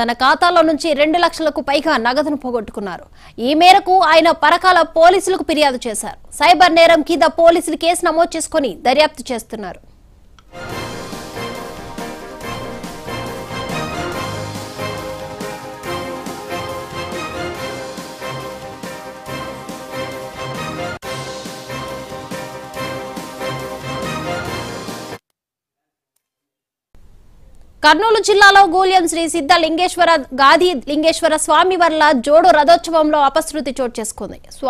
తన ఖాతాలో నుంచి రెండు లక్షలకు పైగా నగదును పోగొట్టుకున్నారు. ఈ మేరకు ఆయన పరకాల పోలీసులకు ఫిర్యాదు చేశారు. సైబర్ నేరం కింద పోలీసులు కేసు నమోదు చేసుకుని దర్యాప్తు చేస్తున్నారు. కర్నూలు జిల్లాలో గూల్యం శ్రీ సిద్ధ లింగేశ్వర గాది లింగేశ్వర స్వామి వర్ల జోడు రథోత్సవంలో అపశృతి చోటు చేసుకుంది. స్వా-